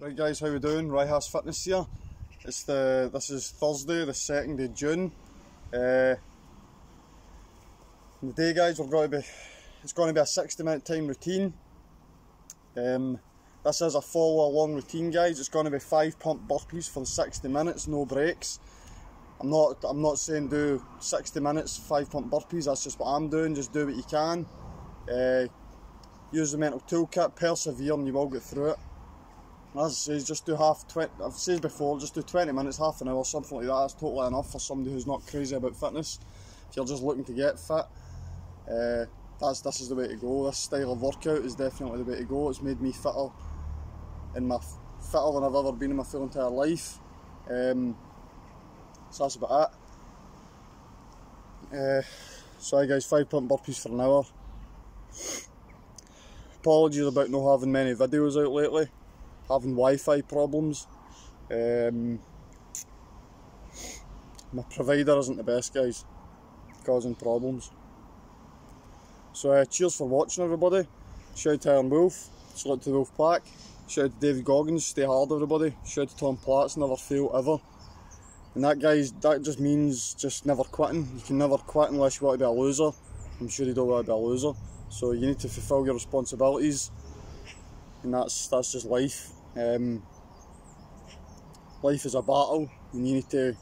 Right guys, how we doing? Ryhas Fitness here. It's the this is Thursday, the second of June. Uh, day guys we're going to be it's going to be a 60 minute time routine. Um, this is a follow along routine guys. It's going to be five pump burpees for 60 minutes, no breaks. I'm not I'm not saying do 60 minutes, five pump burpees, that's just what I'm doing, just do what you can. Uh, use the mental toolkit, persevere and you will get through it as I say, just do half, 20, I've said before, just do 20 minutes, half an hour, something like that. That's totally enough for somebody who's not crazy about fitness. If you're just looking to get fit, uh, that's this is the way to go. This style of workout is definitely the way to go. It's made me fitter in my fitter than I've ever been in my full entire life. Um, so that's about it. Uh, sorry guys, five pump burpees for an hour. Apologies about not having many videos out lately having Wi-Fi problems. Um, my provider isn't the best, guys, causing problems. So uh, cheers for watching, everybody. Shout out to Iron Wolf, salute to Wolf Pack. Shout out to David Goggins, stay hard, everybody. Shout out to Tom Platz, never fail ever. And that, guys, that just means just never quitting. You can never quit unless you want to be a loser. I'm sure you don't want to be a loser. So you need to fulfil your responsibilities, and that's that's just life. Um, life is a battle and you need to,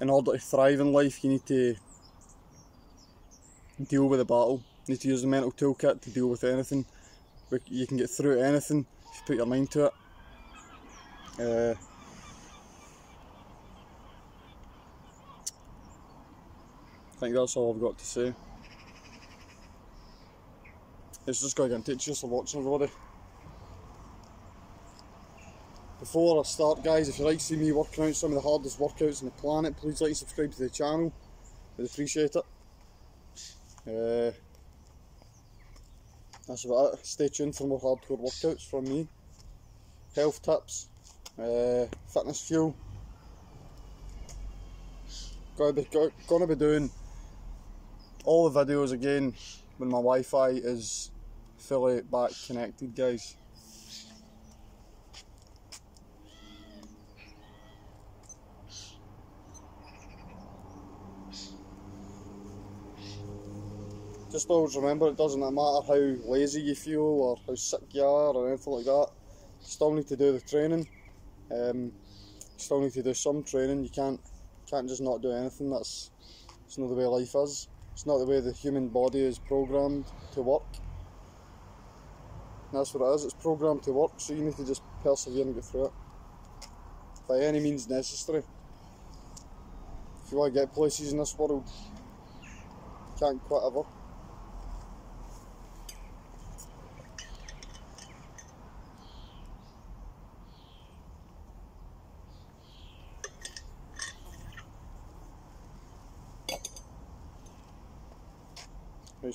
in order to thrive in life, you need to deal with the battle. You need to use the mental toolkit to deal with anything. You can get through anything if you put your mind to it. Uh, I think that's all I've got to say. It's just going to get for watching everybody. Before I start guys, if you like to see me working out some of the hardest workouts on the planet, please like and subscribe to the channel. I'd appreciate it. Uh, that's about it. Stay tuned for more hardcore workouts from me. Health tips, uh, fitness fuel. Gonna be, gonna be doing all the videos again when my Wi-Fi is fully back connected guys. Just always remember it doesn't matter how lazy you feel or how sick you are or anything like that. You still need to do the training. Um, you still need to do some training. You can't can't just not do anything. That's it's not the way life is. It's not the way the human body is programmed to work. And that's what it is. It's programmed to work. So you need to just persevere and get through it by any means necessary. If you want to get places in this world, you can't quit ever.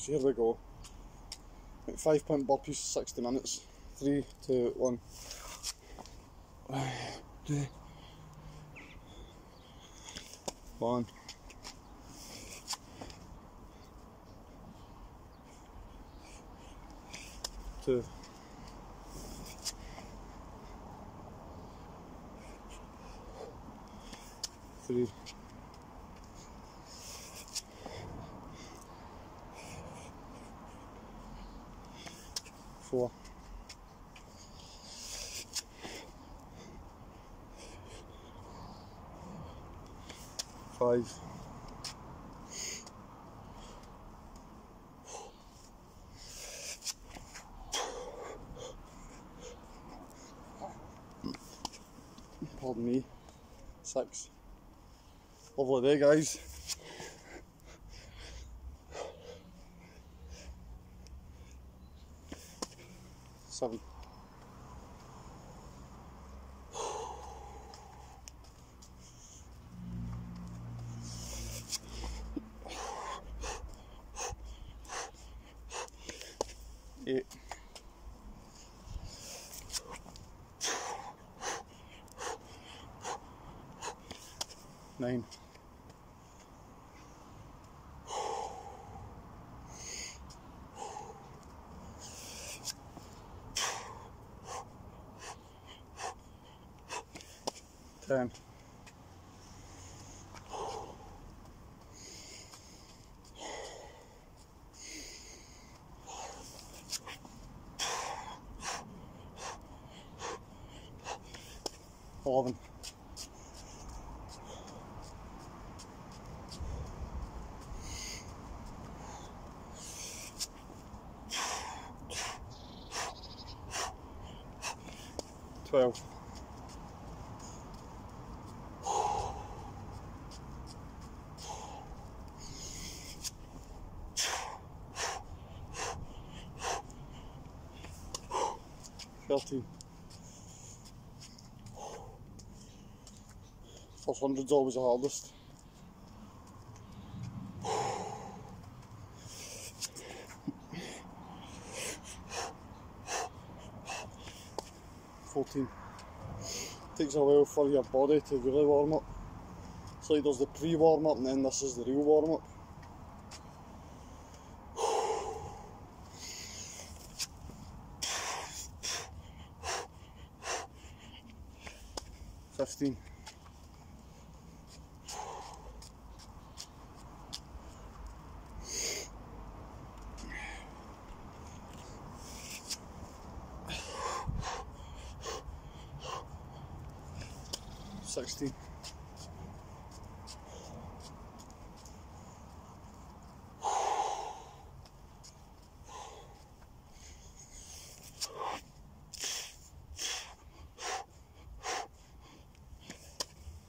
So here we go. Five pump burpees, 60 minutes. Three, two, one. One. Two. Three. Four. Five. Pardon me. Six. Lovely day guys. Seven. Twelve. Thirteen. First hundred's always the hardest. Takes a while for your body to really warm up. Like there's the pre-warm up and then this is the real warm up. Fifteen. Sixteen.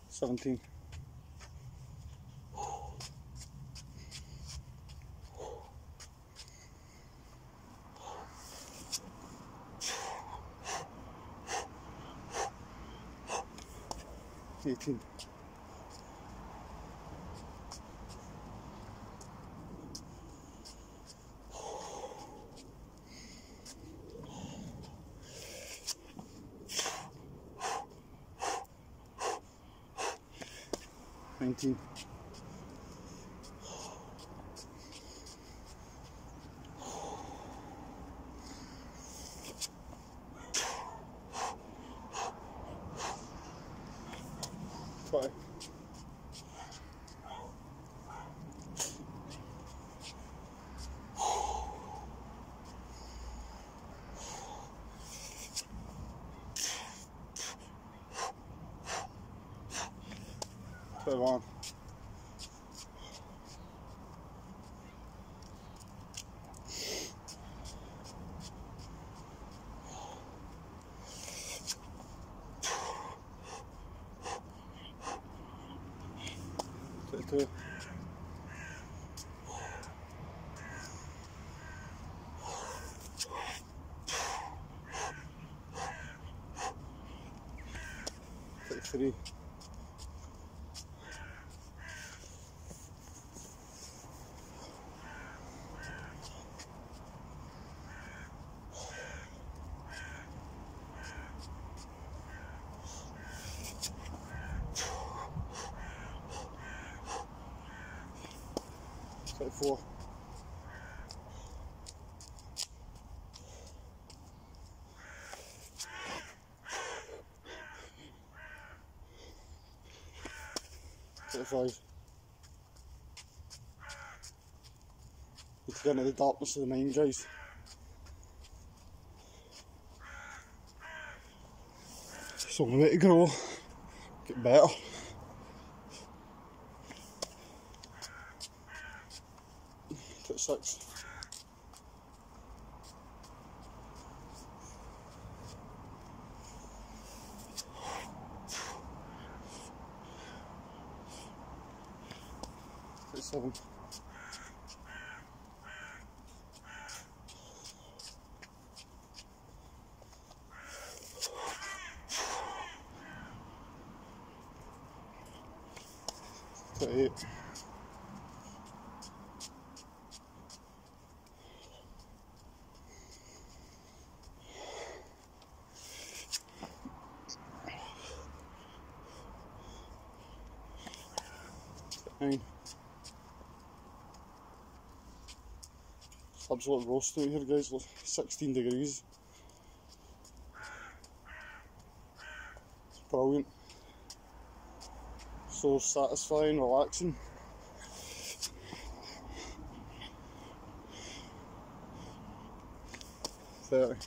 Seventeen. Twenty-one. Twenty-two. Twenty-three. Twenty-four. Twenty-five. Need to get the darkness of the mind, guys. It's only way to grow. Get better. Twenty-six. Absolute roast out here, guys. Look, 16 degrees. It's brilliant. so satisfying, relaxing. Thirty.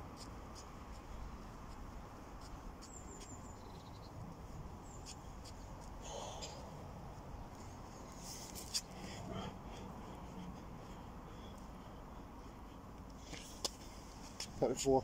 Thirty-two.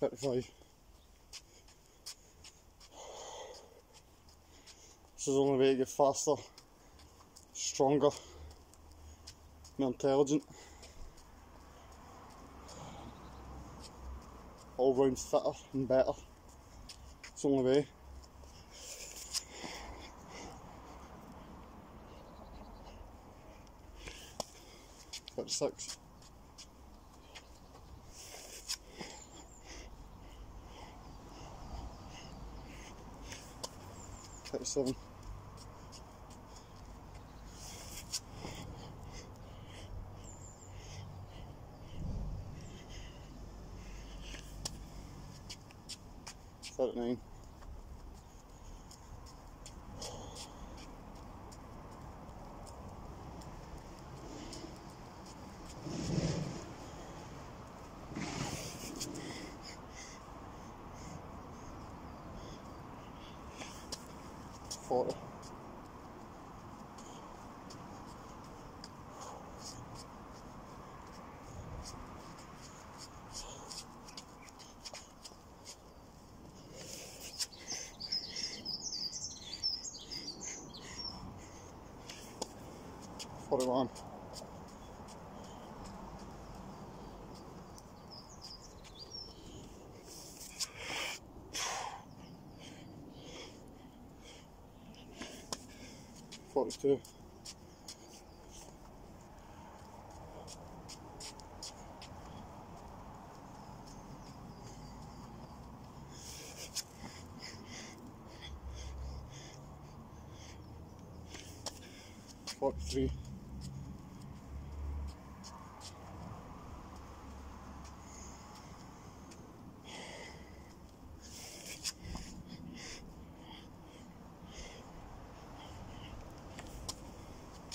Thirty-three. Thirty-four. Thirty-five. This is the only way to get faster, stronger, more intelligent. All round fitter and better. It's the only way. Thirty-six. Thirty-seven. Thirty-nine. Forty. Forty-one. Forty-two.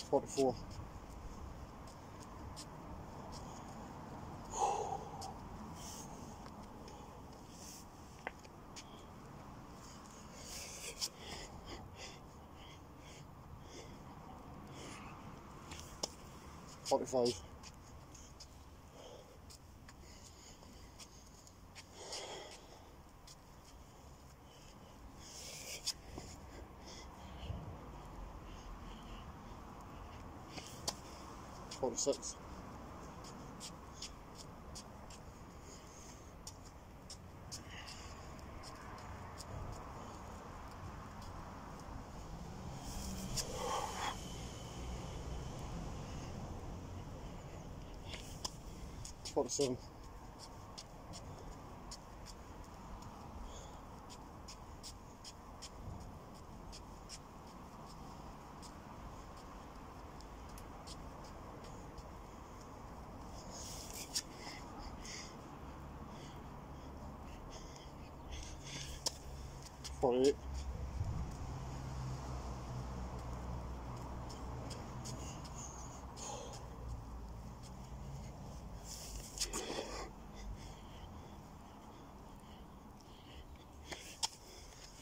44. Forty-five. Forty-six. Forty-seven.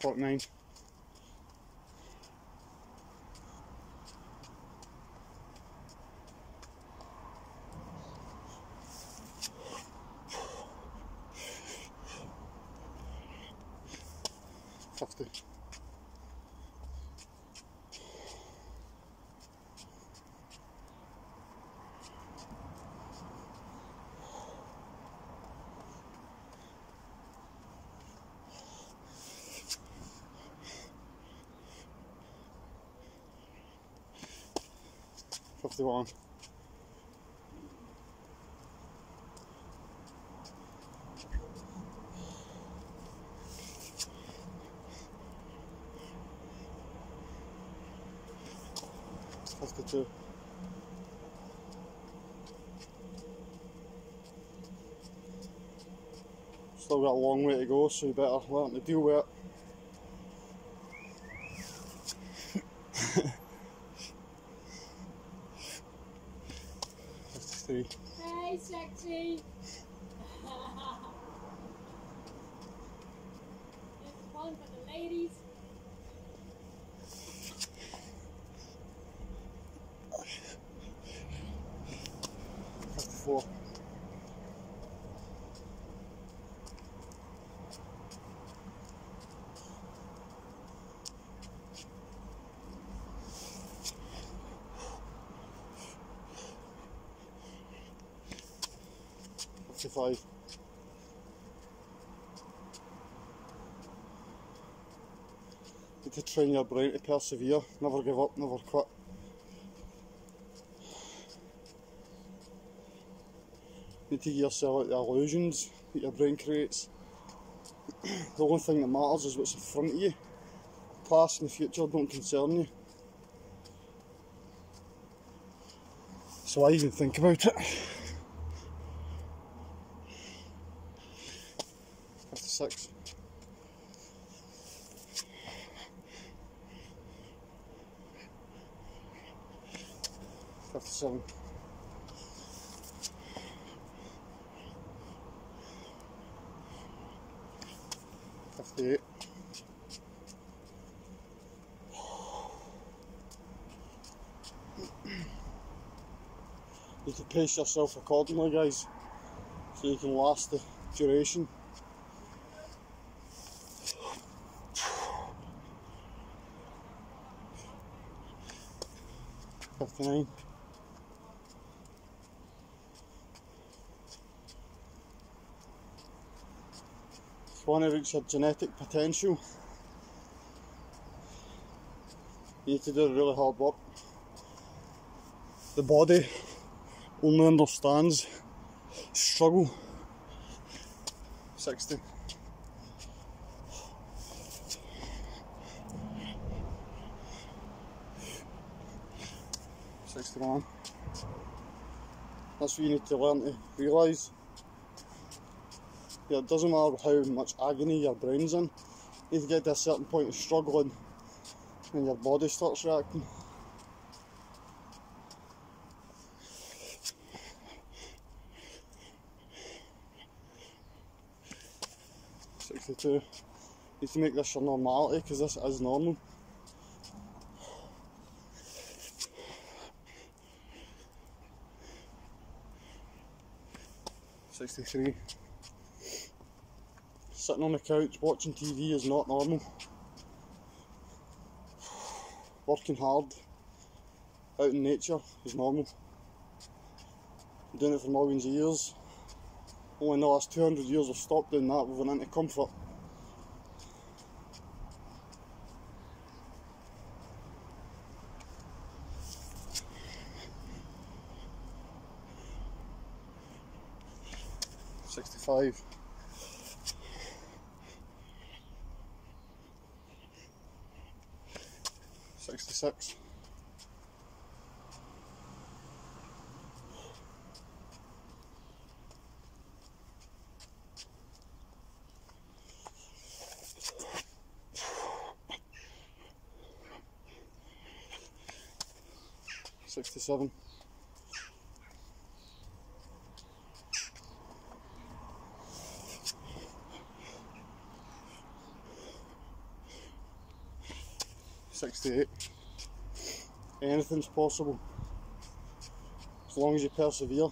What names? Fifty-one. Fifty-two. Still got a long way to go, so you better learn to deal with it. Fifty-three. Hey, sexy. This is one for the ladies. Fifty-four. Need to train your brain to persevere, never give up, never quit. Need to get yourself out the illusions that your brain creates. the only thing that matters is what's in front of you. Past and the future don't concern you. So I even think about it? Fifty-six. Fifty-seven. Fifty-eight. You can pace yourself accordingly, guys, so you can last the duration. Fifty-nine. If you want to reach your genetic potential, you need to do a really hard work. The body only understands struggle. 60. That's what you need to learn to realise. Yeah, it doesn't matter how much agony your brain's in. You get to a certain point of struggling and your body starts reacting. Sixty-two. Need to make this your normality because this is normal. Sixty-three. Sitting on the couch watching TV is not normal. Working hard out in nature is normal. Doing it for millions of years. Only in the last 200 years I've stopped doing that, we've went into comfort. Sixty-five. Sixty-six. Sixty-seven. Sixty-eight. Anything's possible as long as you persevere.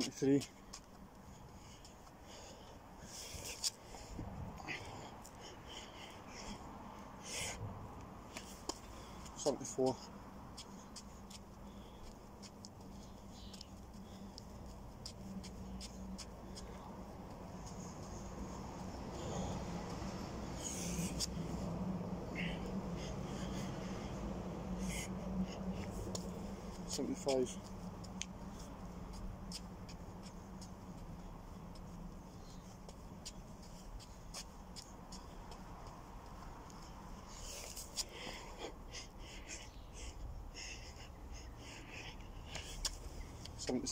73. Seventy-four. Seventy-five.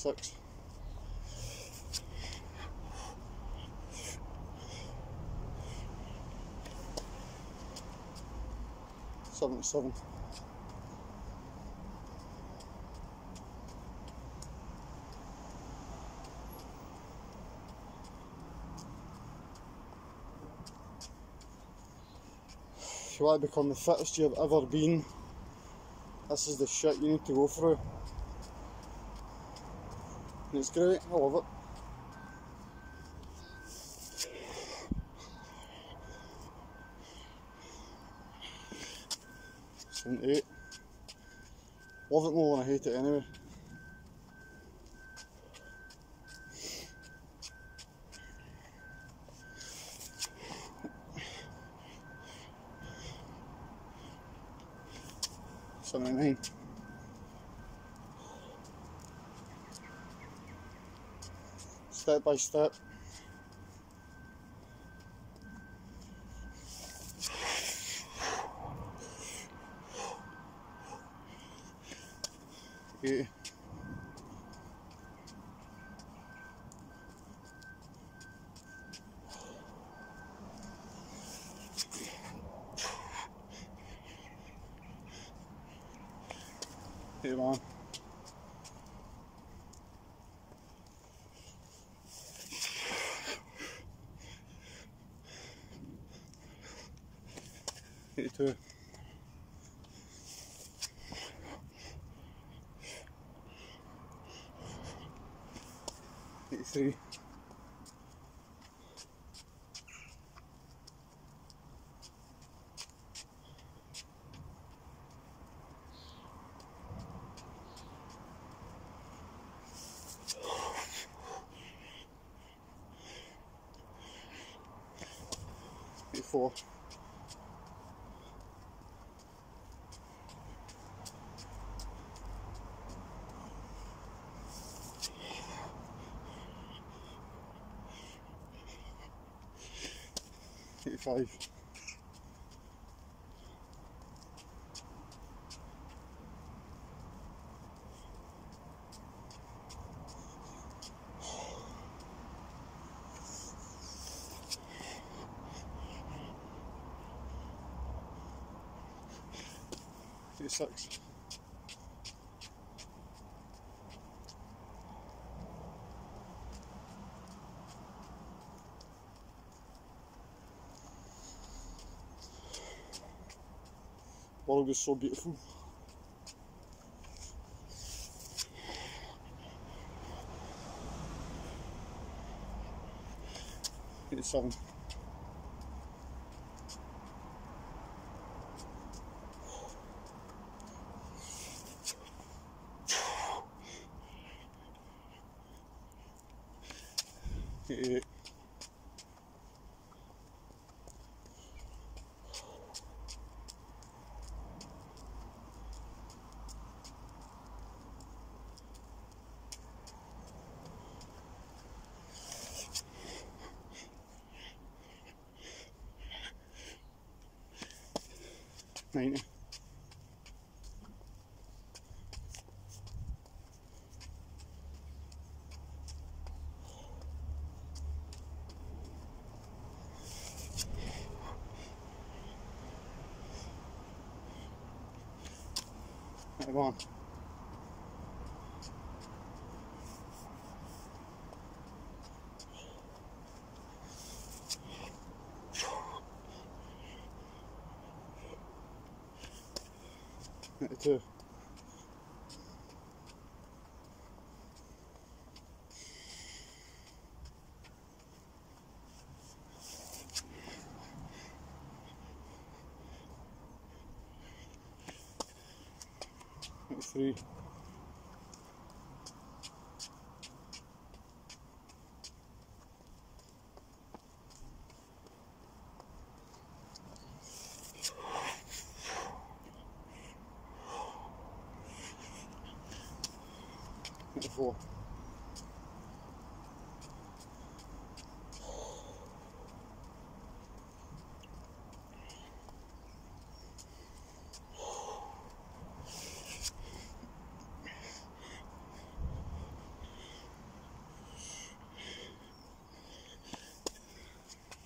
Seventy-seven. If you want to become the fittest you've ever been, this is the shit you need to go through. It's great, I love it. Seventy-eight. Love it more than I er hate it anyway. Er By step. Eighty. Eighty-one. Eighty-two. Eighty-three. Eighty-four. Eighty-five. Eighty-six. World is so beautiful. Eighty-seven. 88. Right, too. Three. before.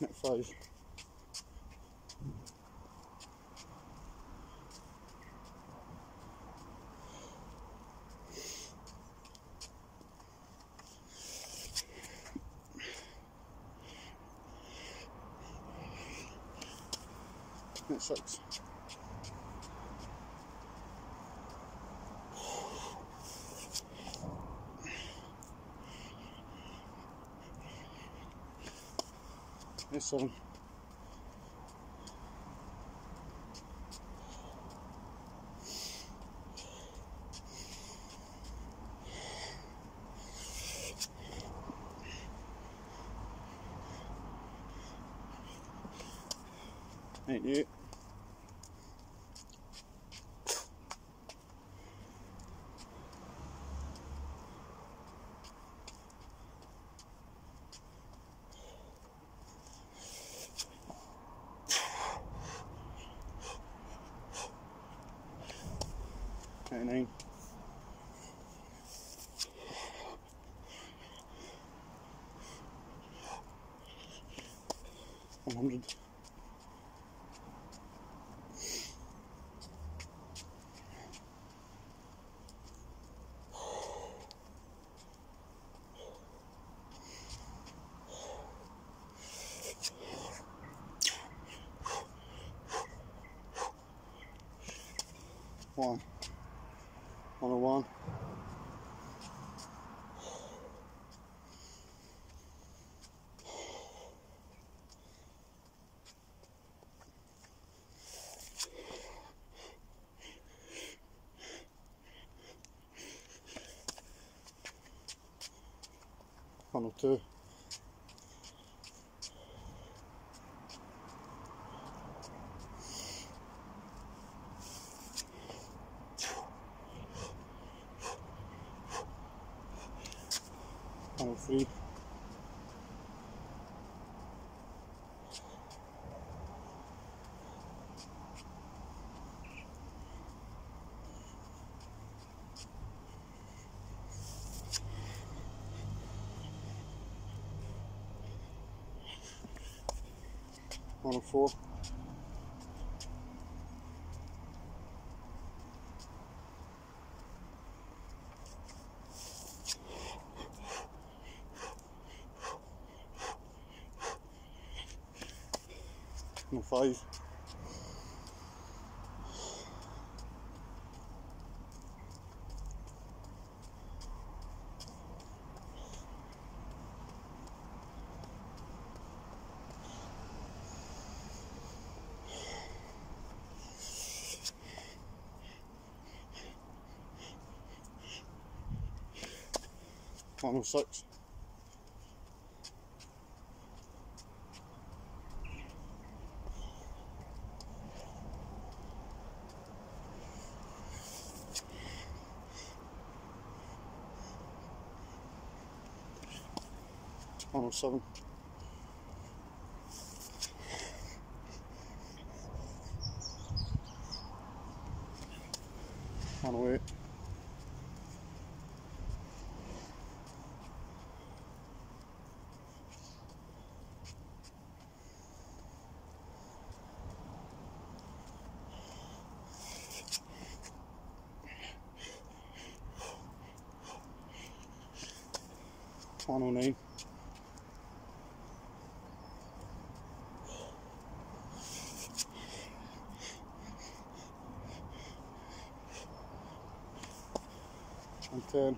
That. 1.6. It's on. Thank you. Hundred. One. One oh one. One 104. Não. 706. One oh seven. 10.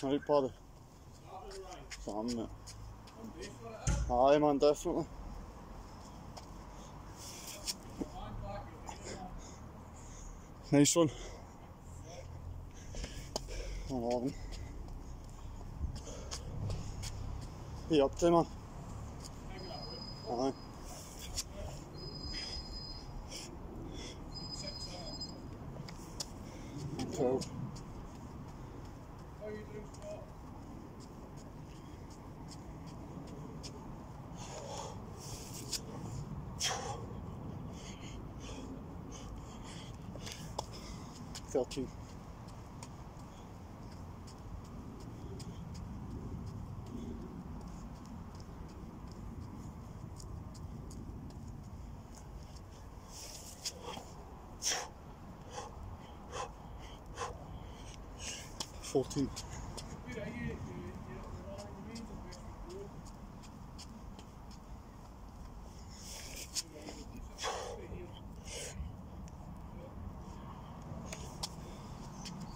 Hey Paddy. Damn it. Aye man, definitely. Nice one. I love him. Eleven. He up to man. Aye. Twelve. Thirteen. Fourteen.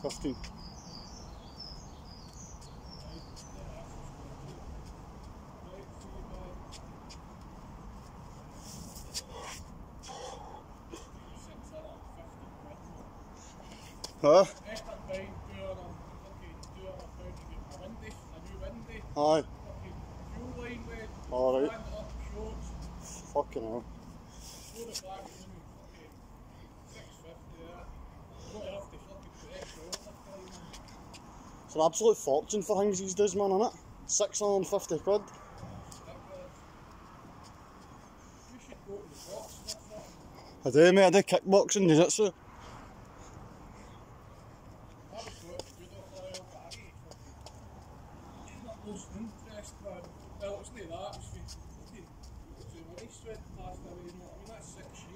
Fifteen. Huh? Aye. Alright. Fucking hell. An absolute fortune for things these days, man, isn't it? 650 quid. I do, mate, I do kickboxing, jiu-jitsu.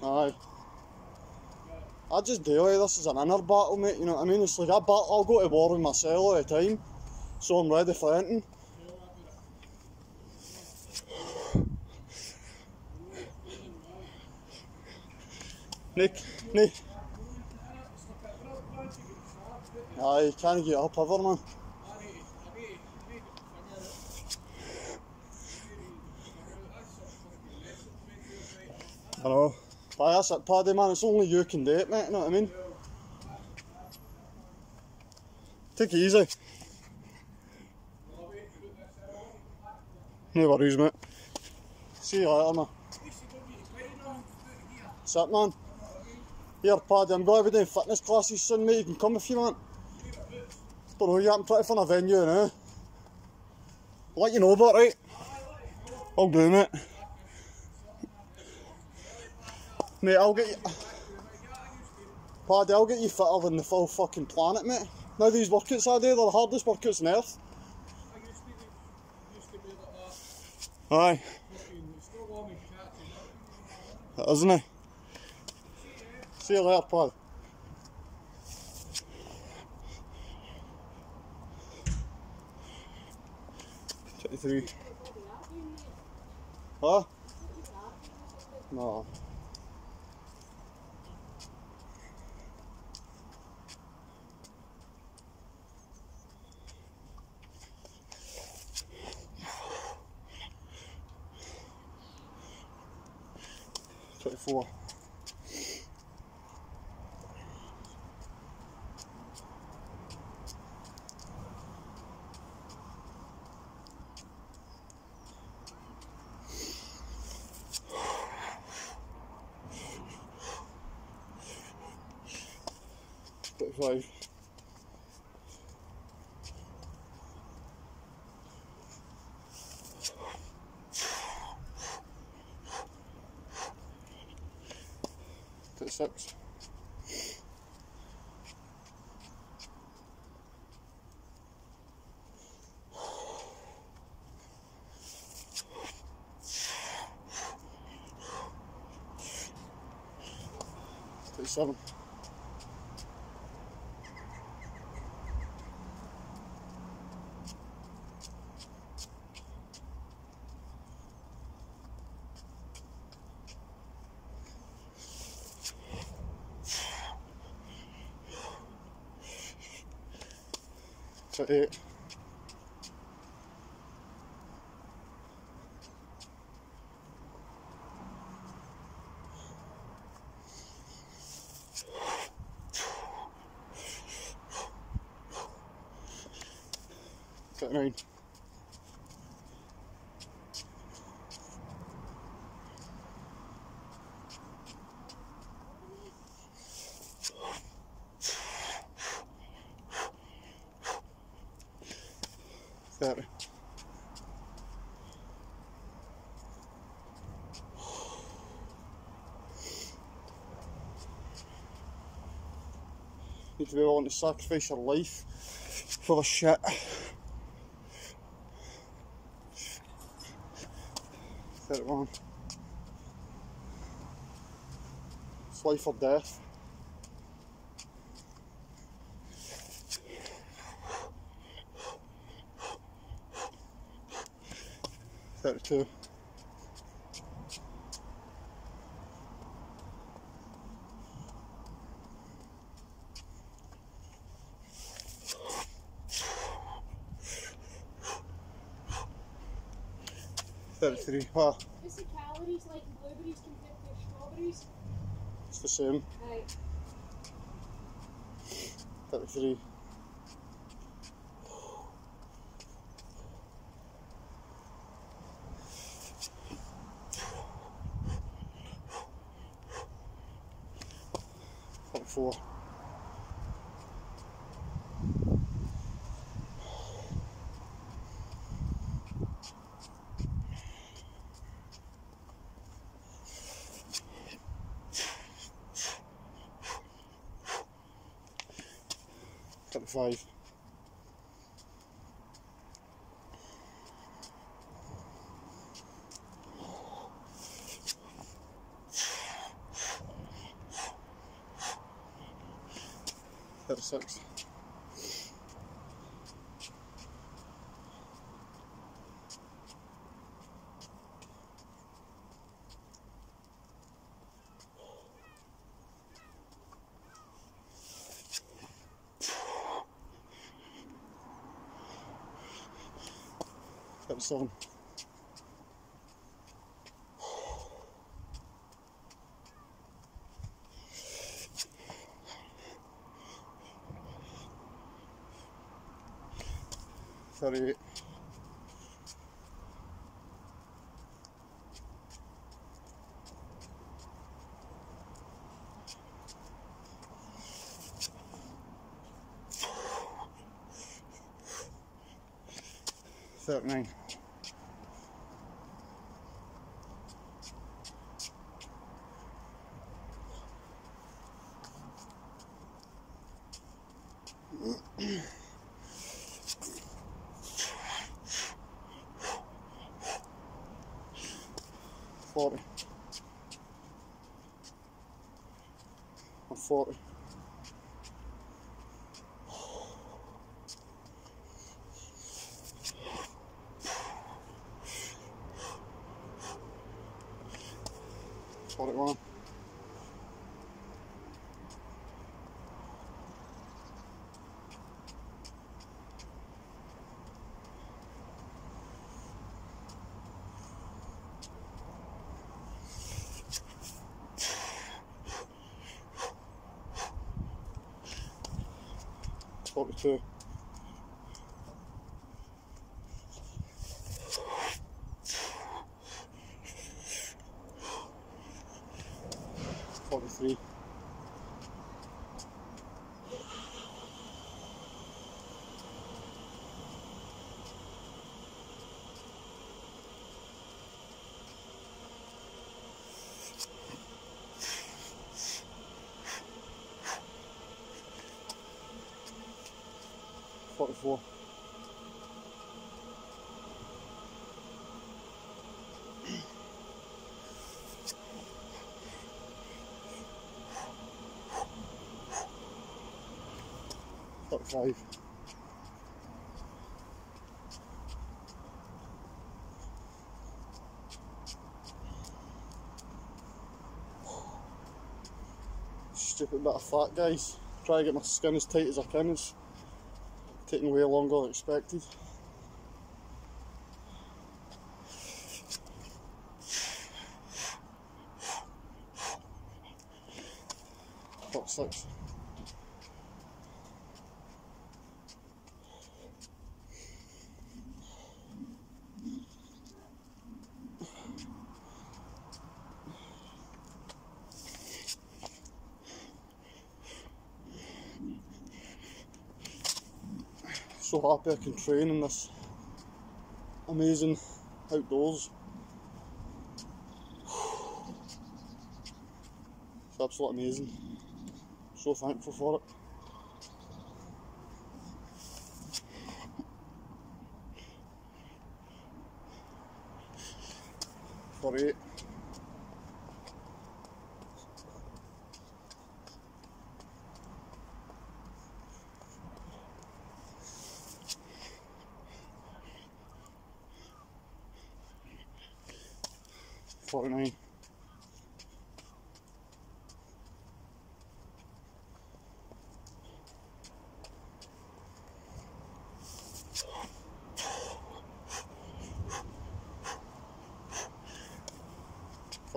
Aye. I just do this is an inner battle, mate, you know what I mean? It's like I battle, I'll go to war with myself all the time, so I'm ready for anything. Nick, Nick. Aye, can't get up ever, man. I know. That's it, Paddy, man. It's only you can do it, mate. You know what I mean? Take it easy. No worries, mate. See you later, man. Sit, man. Here, Paddy, I'm going to be doing fitness classes soon, mate. You can come if you want. Don't know, you haven't pretty fun a venue, now. I'll let you know about right? I'll do, mate. Mate, I'll get you. Paddy, I'll get you fitter than the full fucking planet, mate. Now these workouts I do, they're the hardest workouts on earth. Aye. Isn't it? See you later, Paddy. Twenty-three. Huh? No. Twenty-four. Thirty-eight. Thirty-nine. Thirty. To be willing to sacrifice your life for the shit. Thirty-one. It's life or death. Thirty-two. three. What? It's the calories like blueberries compared to strawberries. It's the same. Right. 33. Thirty-six. Thirty-seven. Thirty-eight. Thirty-nine. Forty. Or forty. Forty-one. Forty-two. 43 Thirty-five. Stupid bit of fat, guys. Try to get my skin as tight as I can. It's taking way longer than expected. Fuck six. so happy I can train in this amazing outdoors. It's absolutely amazing. So thankful for it.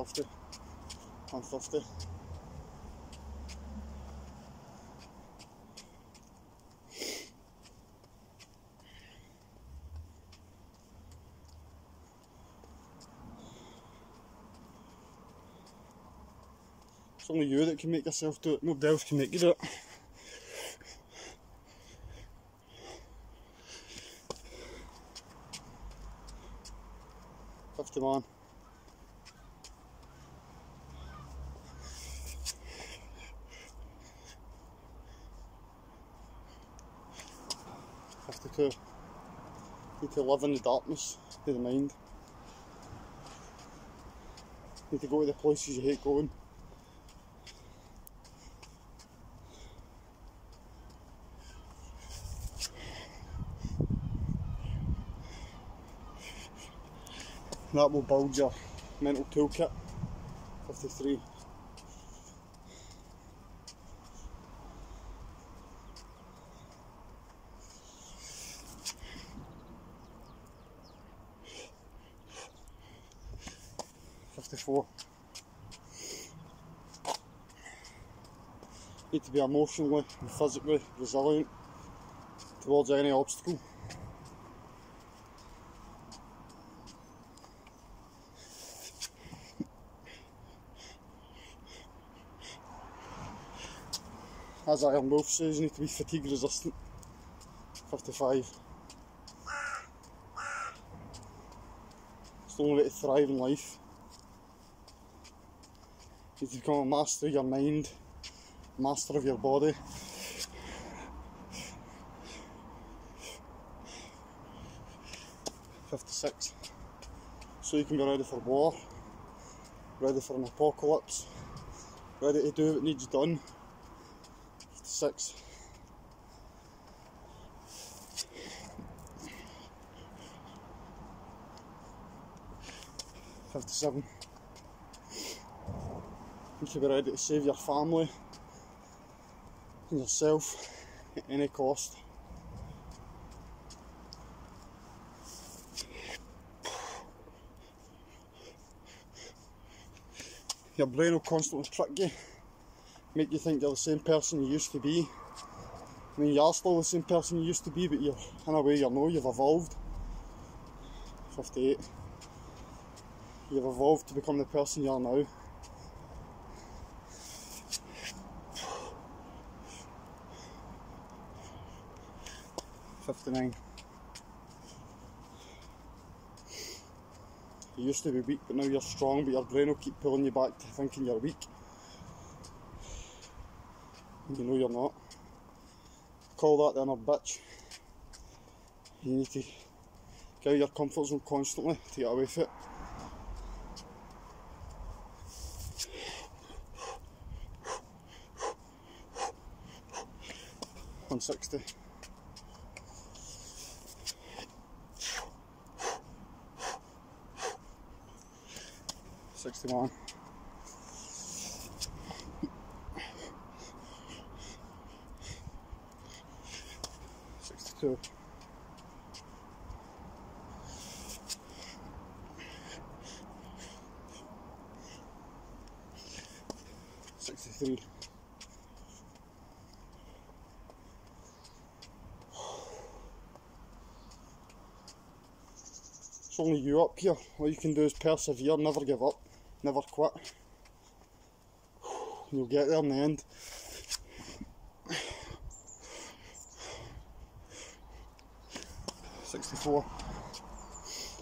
150. 150. It's only you that can make yourself do it, nobody else can make you do it. To live in the darkness of the mind. You Need to go to the places you hate going. That will build your mental toolkit. 53. To be emotionally and physically resilient towards any obstacle. As Iron Wolf says, you need to be fatigue resistant. 55. It's the only way to thrive in life. You need to become a master of your mind, master of your body. Fifty-six. So you can be ready for war, ready for an apocalypse, ready to do what needs done six. Fifty-seven. You should be ready to save your family yourself at any cost. Your brain will constantly trick you make you think you're the same person you used to be. I mean, you are still the same person you used to be, but you're, in a way, you know, you've evolved. 58. You've evolved to become the person you are now. 59. You used to be weak, but now you're strong, but your brain will keep pulling you back to thinking you're weak. You know you're not. Call that then a bitch. You need to get out of your comfort zone constantly to get away from it. On 60. it on. Sixty-two. Sixty-three. It's only you up here. All you can do is persevere, never give up never quit. You'll get there in the end. Sixty-four.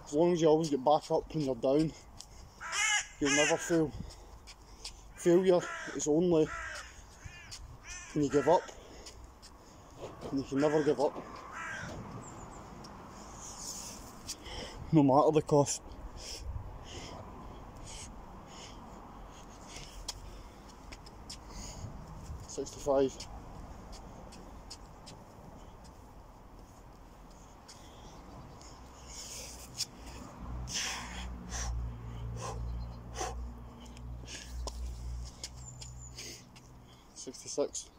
As long as you always get back up when you're down, you'll never fail. Failure is only when you give up, and you can never give up. no matter the cost. Sixty-five. Sixty-six.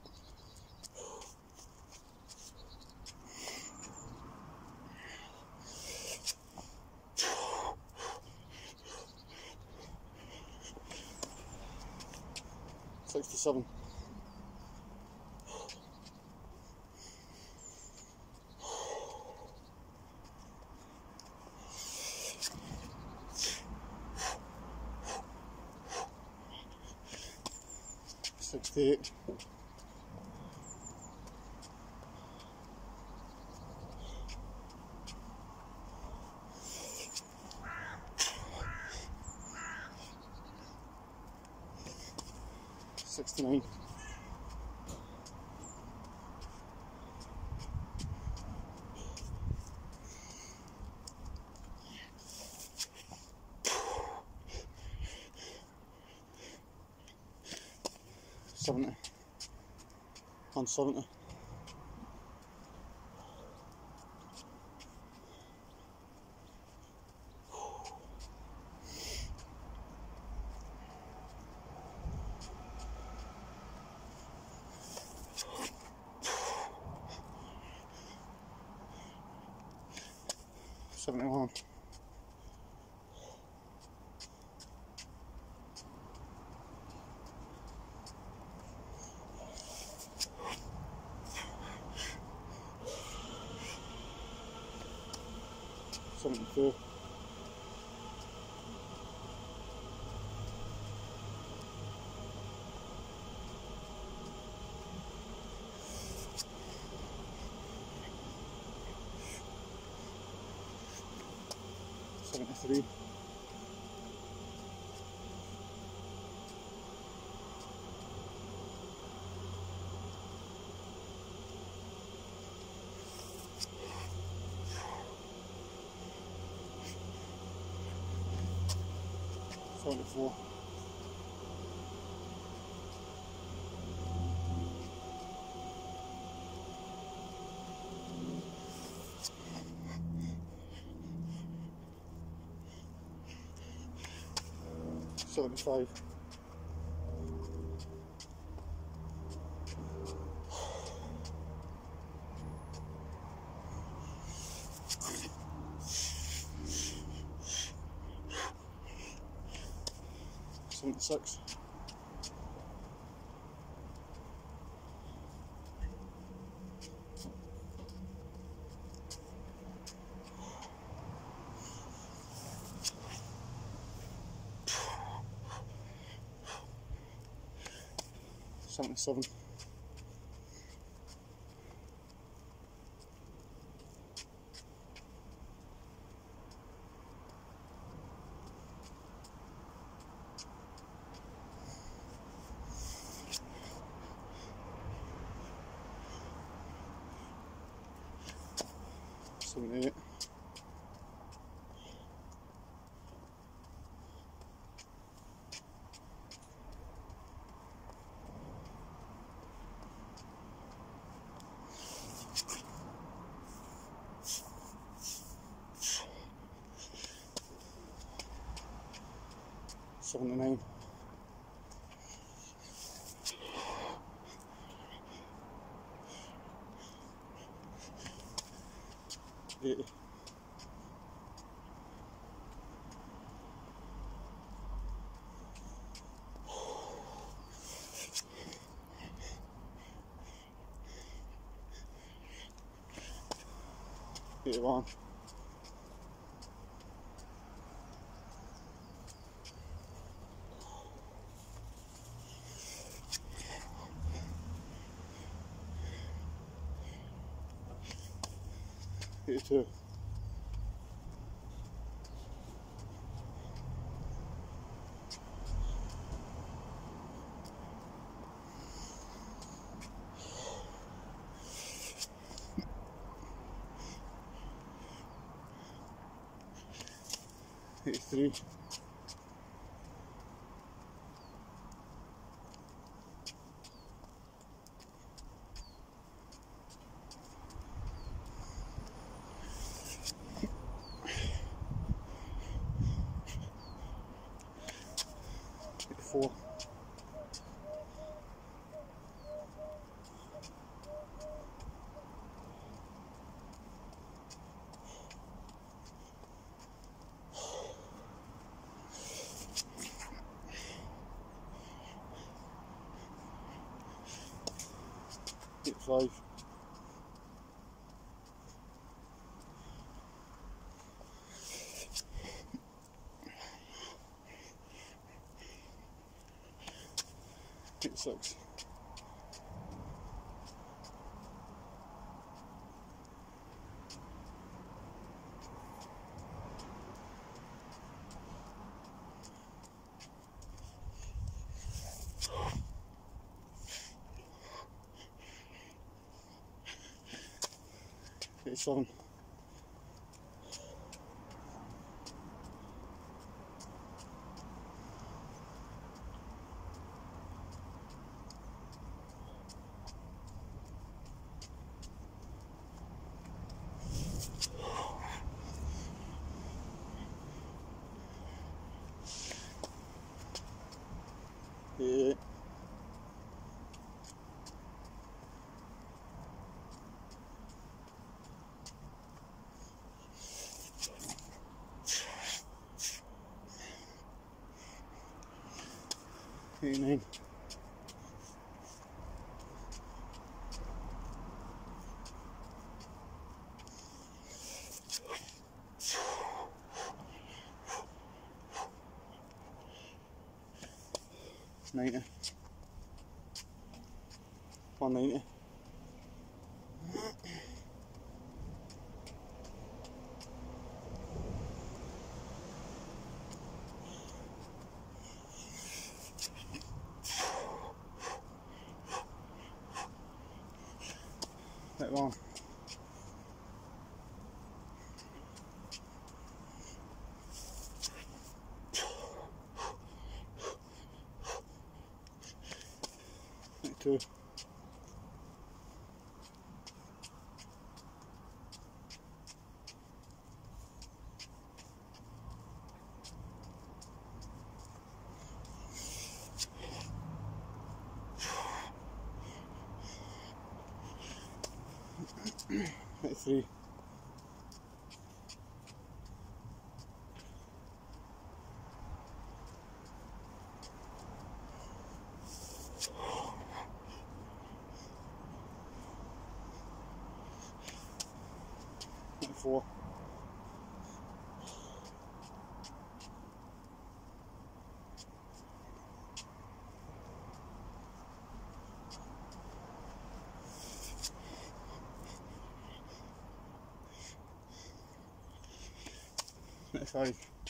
Sixty-seven. Sixty-eight. Sixty-nine. Seventy. And oh. seventy. Oh. 成都 Seventy-four. Seventy-five. six. Something seven. 79. Eighty. Eighty-one. Eighty-two. Eighty-three. Eighty-five. Eighty-six. Eighty-seven. Eighty-eight. Eighty-nine. Ninety. One ninety. That one. Two. Three. Só isso.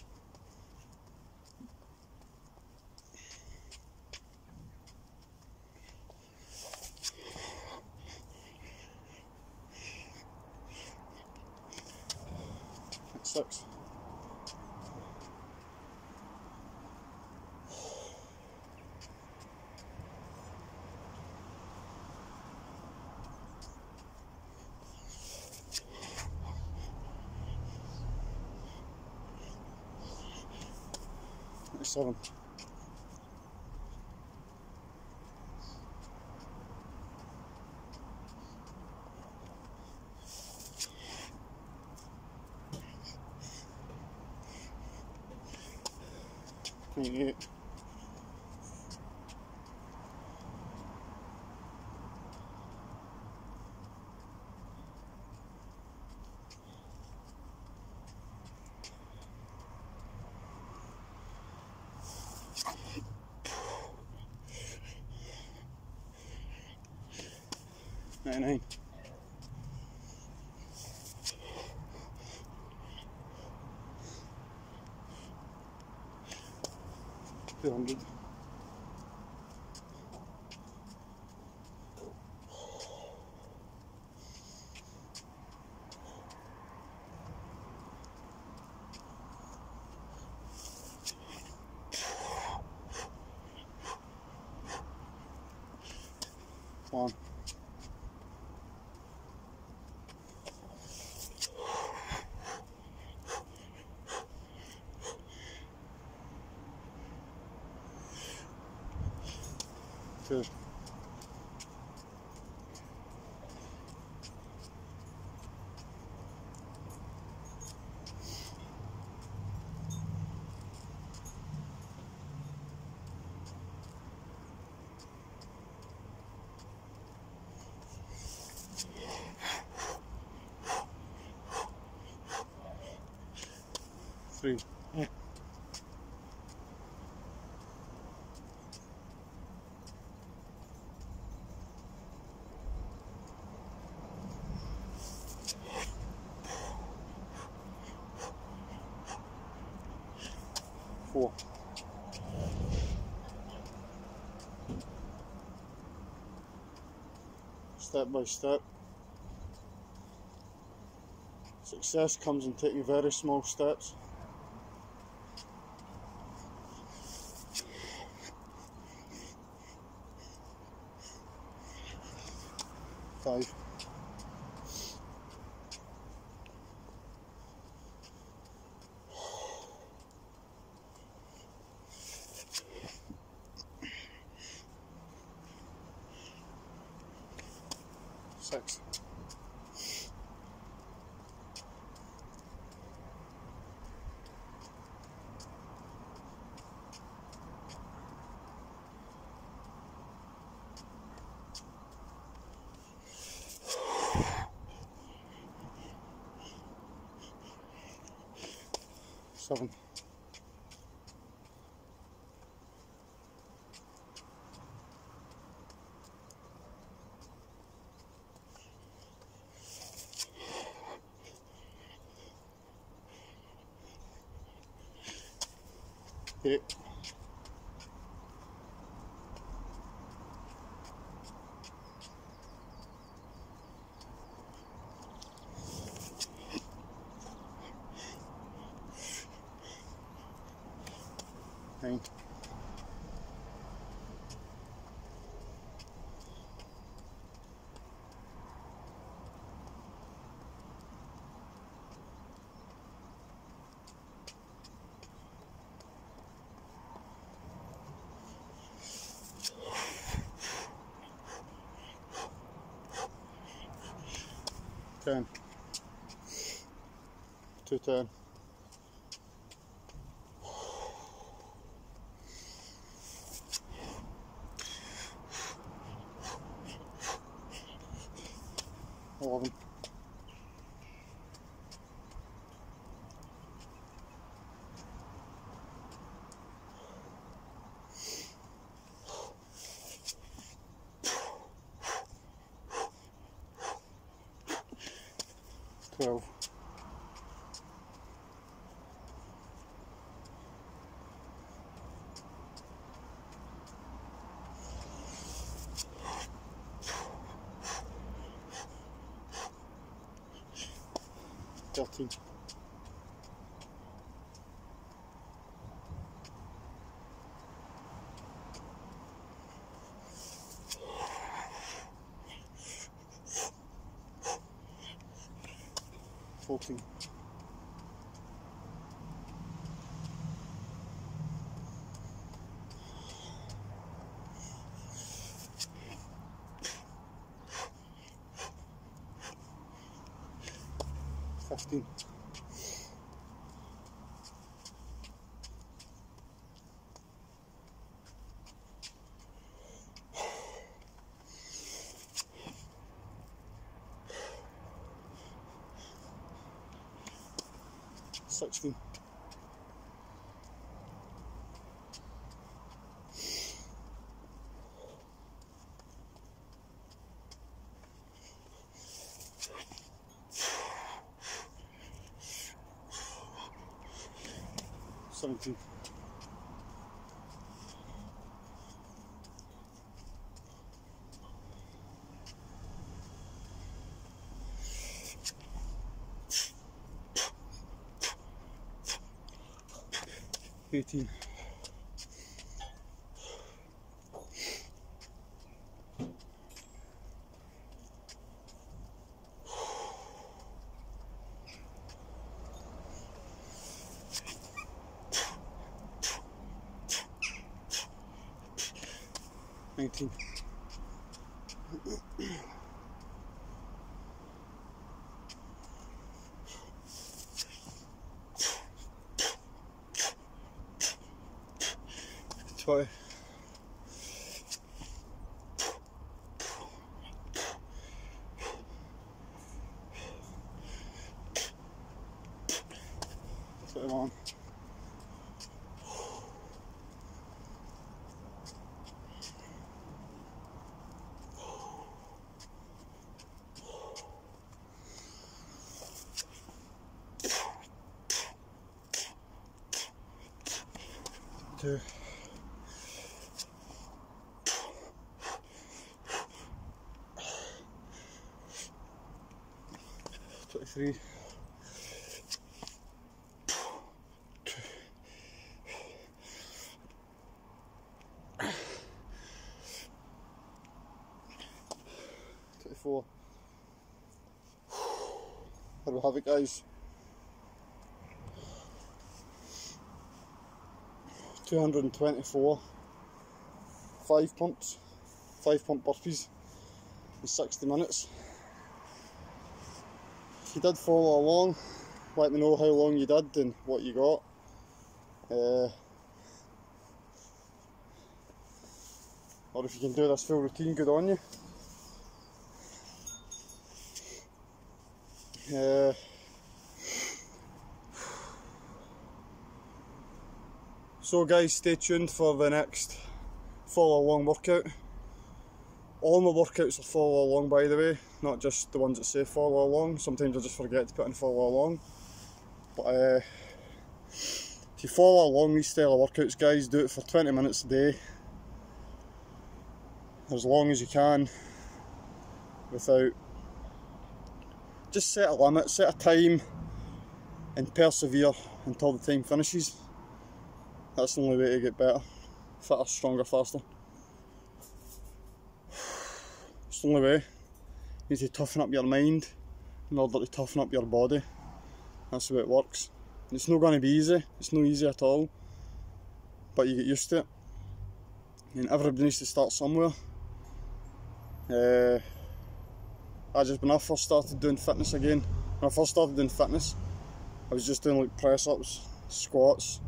7. Can't Twenty-eight. Ninety-nine. Two hundred. One. Two. Three. Four. Step by step. Success comes in taking very small steps. Five. Six. Seven. Eight. Nine. Ten. Two ten. Fourteen. 16. Seventeen. Thì Two. Twenty-three. Twenty-four. There we have it, guys. Two hundred and twenty-four. Five pumps, five pump burpees in sixty minutes. If you did follow along, let me know how long you did and what you got. Uh, or if you can do this full routine, good on you. Uh, so guys, stay tuned for the next follow along workout. All my workouts are follow along by the way, not just the ones that say follow along. Sometimes I just forget to put in follow along. But uh, if you follow along these style of workouts guys, do it for 20 minutes a day. As long as you can without just set a limit, set a time and persevere until the time finishes. That's the only way to get better, fitter, stronger, faster. It's the only way. You need to toughen up your mind in order to toughen up your body. That's the way it works. It's not going to be easy, it's not easy at all. But you get used to it. And everybody needs to start somewhere. Uh, I just when I first started doing fitness again, when I first started doing fitness, I was just doing like press ups, squats,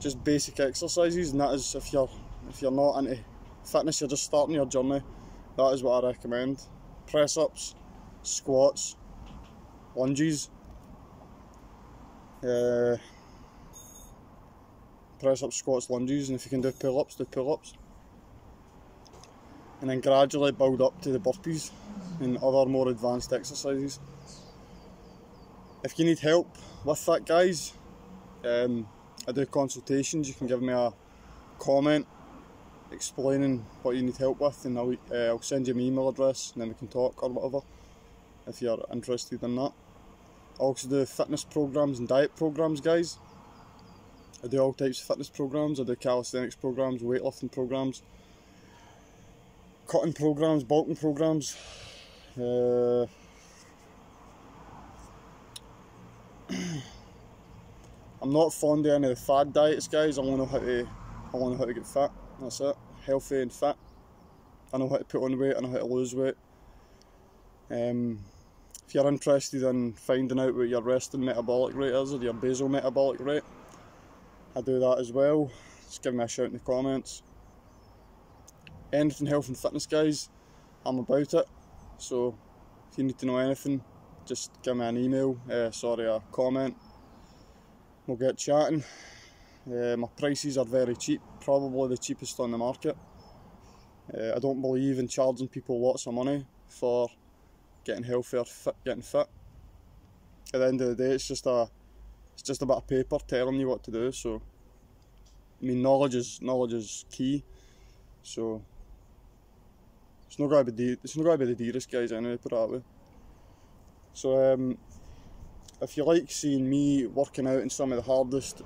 just basic exercises, and that is if you're if you're not into fitness, you're just starting your journey. That is what I recommend. Press ups, squats, lunges, uh, press ups, squats, lunges, and if you can do pull ups, do pull ups. And then gradually build up to the burpees and other more advanced exercises. If you need help with that, guys, um, I do consultations. You can give me a comment explaining what you need help with, and I'll, uh, I'll send you my email address, and then we can talk or whatever if you're interested in that. I also do fitness programs and diet programs, guys. I do all types of fitness programs. I do calisthenics programs, weightlifting programs, cutting programs, bulking programs. Uh, I'm not fond of any of the fad diets, guys. I want to know how to, I want to know how to get fit. That's it. Healthy and fit. I know how to put on weight. I know how to lose weight. Um, if you're interested in finding out what your resting metabolic rate is or your basal metabolic rate, I do that as well. Just give me a shout in the comments. Anything health and fitness, guys, I'm about it. So if you need to know anything, just give me an email, uh, sorry, a comment. We'll get chatting. Uh, my prices are very cheap, probably the cheapest on the market. Uh, I don't believe in charging people lots of money for getting healthier, fit, getting fit. At the end of the day, it's just a it's just a bit of paper telling you what to do. So, I mean, knowledge is knowledge is key. So, it's not going to be the, it's not going to be the dearest guys anyway. Put it that way. So, um, if you like seeing me working out in some of the hardest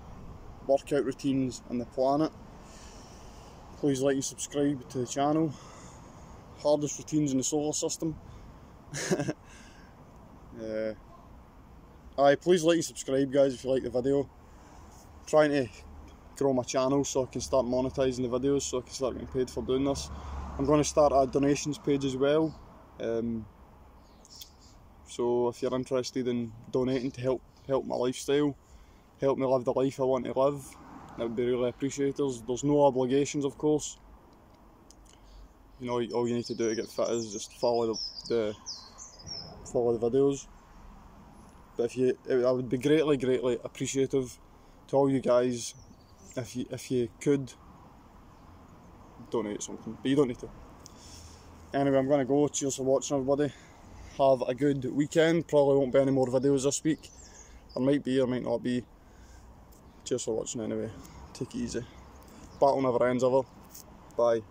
workout routines on the planet, please like and subscribe to the channel. Hardest routines in the solar system. uh, aye, please like and subscribe, guys, if you like the video. trying to grow my channel so I can start monetizing the videos, so I can start getting paid for doing this. I'm going to start a donations page as well. Um, so if you're interested in donating to help help my lifestyle, help me live the life I want to live, that would be really appreciated. There's, there's no obligations, of course. You know, all you need to do to get fit is just follow the, the follow the videos. But if you, I would be greatly, greatly appreciative to all you guys if you if you could donate something, but you don't need to. Anyway, I'm gonna go. Cheers for watching, everybody. Have a good weekend. Probably won't be any more videos this week. There might be, or might not be. Cheers for watching anyway. Take it easy. Battle never ends ever. Bye.